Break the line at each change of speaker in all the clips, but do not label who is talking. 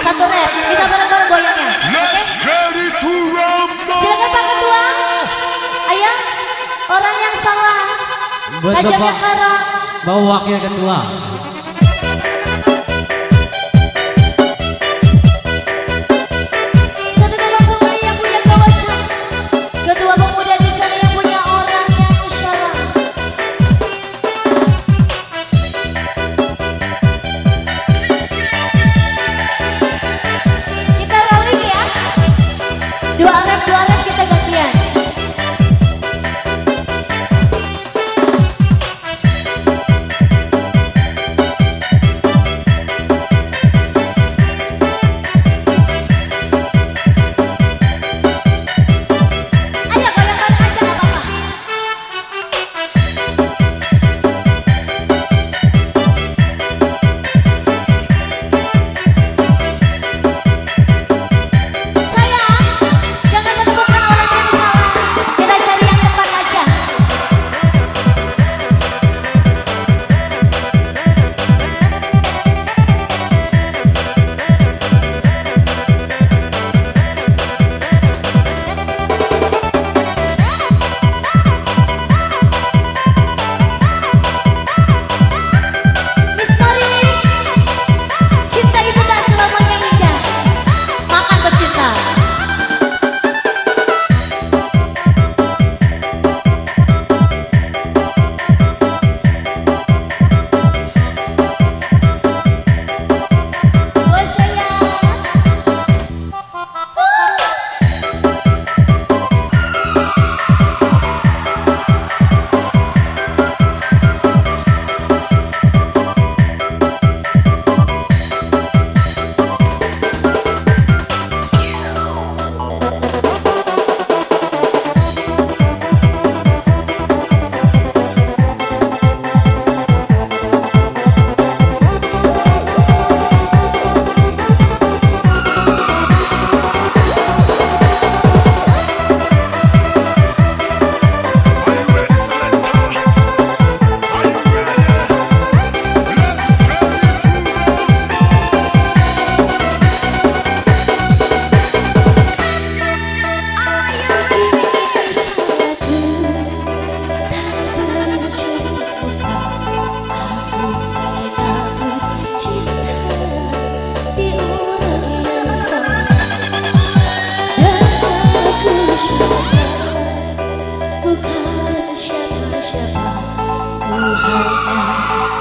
Satu rep. Kita bareng-bareng goyangnya.
Let's get it to rumble.
Silakan Pak Ketua. Ayo. Orang yang salah.
Buat Bapak.
karang.
Bawa wakil ketua.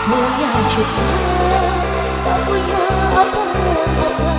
Punya cinta tak punya apa-apa